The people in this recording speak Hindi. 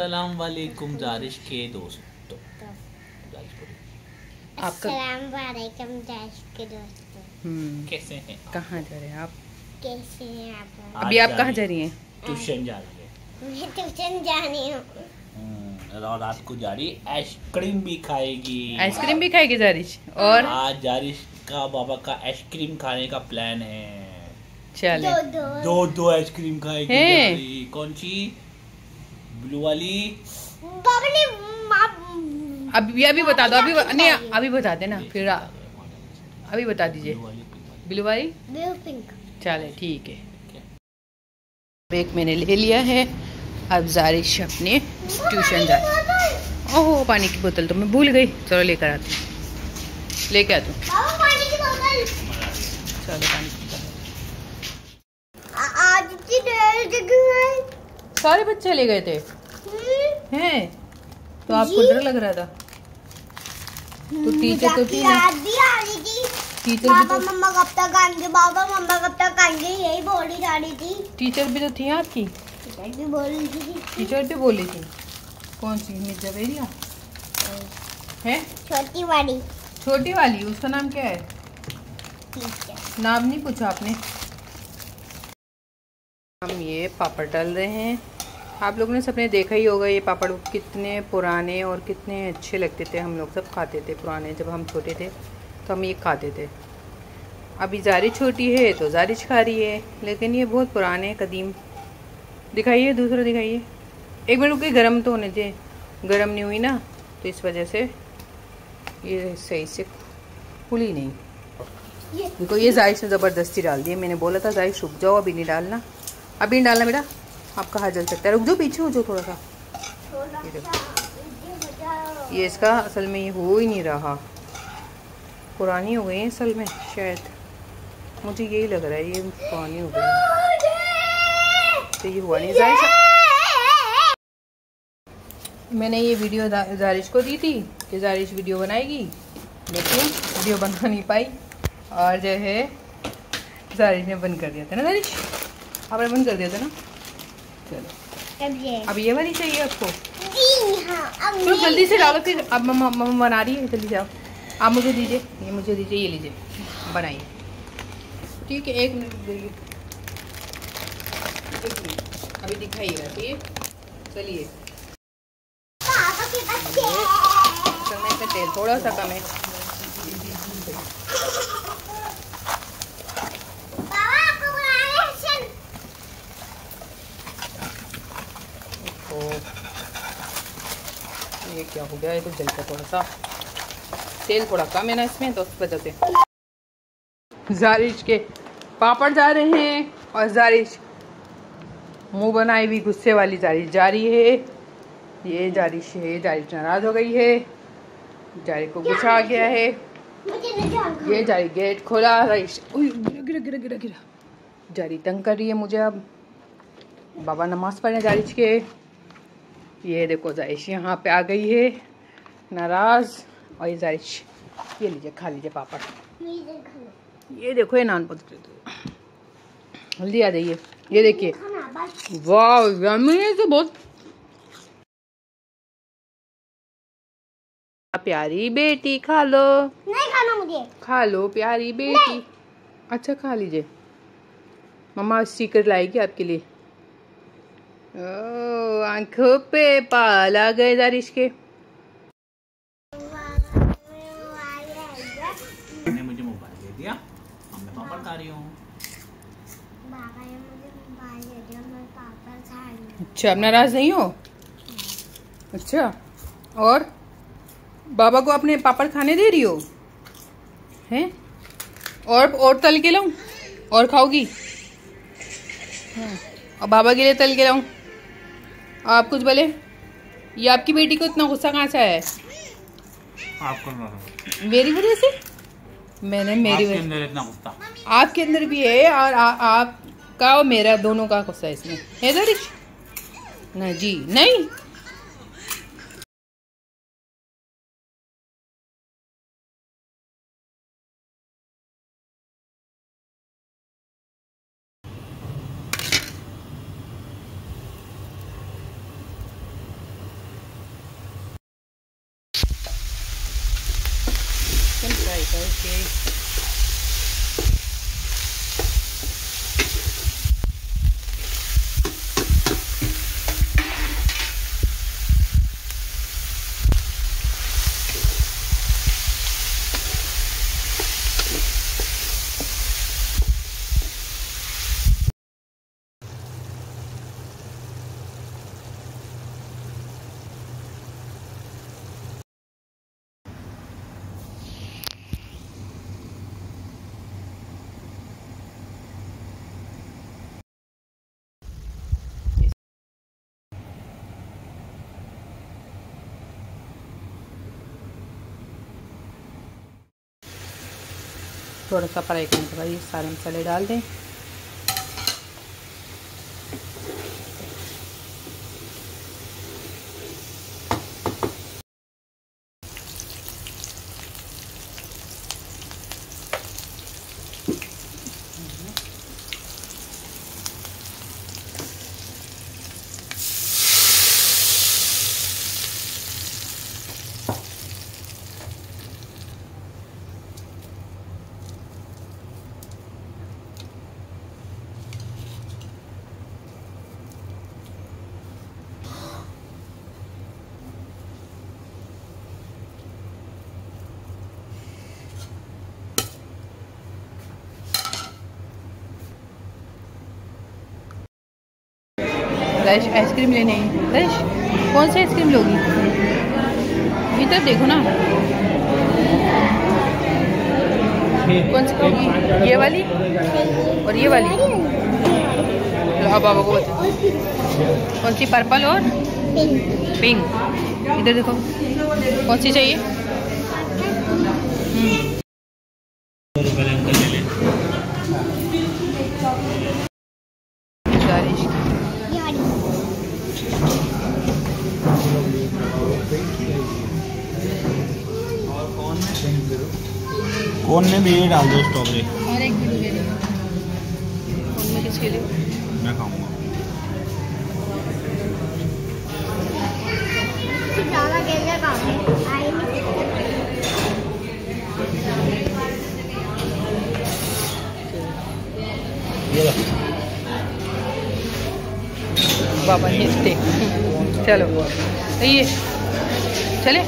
सलाम वालेकुम जारिश के दोस्तों आपका सलाम वालेकुम देश के दोस्तों? हम्म, कैसे हैं कहाँ जा रहे हैं आप? कैसे हैं आप? अभी आप कहाँ जा रही हैं? ट्यूशन जा रही है। मैं ट्यूशन जानी हूँ। हम्म, और रात को जा रही आइसक्रीम भी खाएगी। आइसक्रीम भी खाएगी जारिश और? आज जारिश का बाबा का आइसक्रीम खाने का प्लान है। चलो। दो दो दो दो आइसक्रीम खाएगी कौन सी? ब्लू वाली। ने अभी अभी बता दो अभी नहीं अभी बता देना फिर अभी बता दीजिए। ब्लू वाली ब्लू पिंक। चले ठीक है। ब्रेक मैंने ले लिया है। अब जारिश अपने ट्यूशन जा ओह पानी की बोतल तो मैं भूल गई। चलो लेकर आती हूँ। लेके आती हूँ। बाबा पानी की चलो पानी की बोतल आ- आज की डेढ़ जगह है सारे बच्चे ले गए थे। हम्म, हैं? तो आपको डर लग रहा था। तो टीचर तो थी। ना टीचर तो मम्मा कब तक आएँगे? बाबा मम्मा कब तक आएँगे? यही बोली जा रही थी। टीचर भी तो थी आपकी? टीचर भी बोल थी। टीचर भी बोली थी। कौन सी? मिर्ज़ा बेरिया? है? छोटी वाली। छोटी वाली उसका नाम क्या है? नाम नहीं पूछा आपने। हम ये पापड़ डाल रहे हैं। आप लोगों ने सबने देखा ही होगा ये पापड़ कितने पुराने और कितने अच्छे लगते थे हम लोग सब खाते थे पुराने जब हम छोटे थे तो हम ये खाते थे। अभी जारी छोटी है तो जारिश खा रही है लेकिन ये बहुत पुराने कदीम। दिखाइए दूसरा दिखाइए। एक मिनट रुके गर्म तो होने दे। गर्म नहीं हुई ना तो इस वजह से ये सही से खुली नहीं। देखो ये जायश ने ज़बरदस्ती डाल दी है मैंने बोला था जायश रुक जाओ अभी नहीं डालना। अभी नहीं डालना बेटा। आपका हाथ जल सकता है? रुक जाओ, पीछे हो जाओ थोड़ा सा। ये। ये इसका असल में ये हो ही नहीं रहा। पुरानी हो गई है असल में, शायद। मुझे यही लग रहा है, ये पुरानी हो गई तो ये हुआ नहीं जायश मैंने ये वीडियो जारिश को दी थी कि जारिश वीडियो बनाएगी, लेकिन वीडियो बना नहीं पाई। और जो है, जारिश ने बंद कर दिया था ना जारिश? आपने बंद कर दिया था ना? चलो अब ये। अब ये वाली चाहिए आपको? जी हाँ अब तो जल्दी से डालो फिर। अब मम्मा मम्मा बना रही है जल्दी आओ। आप मुझे दीजिए ये मुझे दीजिए ये लीजिए। बनाइए। ठीक है एक मिनट दीजिए अभी दिखाइएगा ठीक है? चलिए। तेल थोड़ा सा कम है बाबा आपको बुला रहे हैं हसन। तो ये क्या हो गया? ये तो जल गया थोड़ा सा। तेल थोड़ा कम है ना इसमें तो उस वजह से। जारिश के पापड़ जा रहे हैं और जारिश मुँह बनाई हुई गुस्से वाली जारिश जा रही है। ये जारिश है जारिश नाराज़ हो गई है। जारी को गुस्सा आ गया है। ये जारी गेट खोला उई, गिरा गिरा गिरा गिरा गिरा। जारी तंग कर रही है मुझे अब। बाबा नमाज़ पढ़ने जारिश के। ये देखो जारिश यहाँ पे आ गई है। नाराज़। और ये जारिश ये लीजिए खा लीजिए पापड़। ये देखो ये नान पत्ते जल्दी आ जाइए। ये देखिए। वाह तो बहुत प्यारी बेटी खा लो। नहीं खाना मुझे। खा लो प्यारी बेटी। अच्छा खा लीजिए। मम्मा सीकर लाएगी आपके लिए। आँखों पे पाल गए जारिश के। ने मुझे मोबाइल दे दिया। अब मैं पापड़ खा रही हूँ। बाबा ने मुझे मोबाइल दे दिया मैं पापा खा रही हूँ अच्छा अब नाराज़ नहीं हो? अच्छा और? बाबा को अपने पापड़ खाने दे रही हो? हैं? और और तल के लाऊं? और खाओगी? हाँ, और बाबा के लिए तल के लाऊं? आप कुछ बोले? ये आपकी बेटी को इतना गुस्सा कहाँ से आया है? आपको मेरी वजह से? मैंने मेरी वजह अंदर इतना गुस्सा। आपके अंदर भी है और आ, आपका और मेरा दोनों का गुस्सा है इसमें। है दरिश ना जी नहीं। chicken. Okay. थोड़ा सा फ्राई करने के बाद ये सारे मसाले डाल दें रश आइसक्रीम लेने रश कौन सी आइसक्रीम लोगी? इधर देखो ना। कौन सी लोगी ये वाली और ये वाली। हाँ बाबा को बता कौन सी? पर्पल और पिंक। इधर देखो। कौन सी चाहिए? हम्म, गार्निश की। ये वाली कौन में भी ये डाल दो स्ट्रॉबेरी। और एक ब्लूबेरी किसके लिए? मैं खाऊँगा। बाबा ये चलो। ये चले।